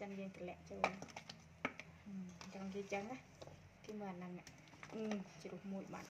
សិនយើងតម្លាក់ចូលអញ្ចឹងនិយាយចឹងណាគេមើលអាហ្នឹងជ្រុះមួយបាត់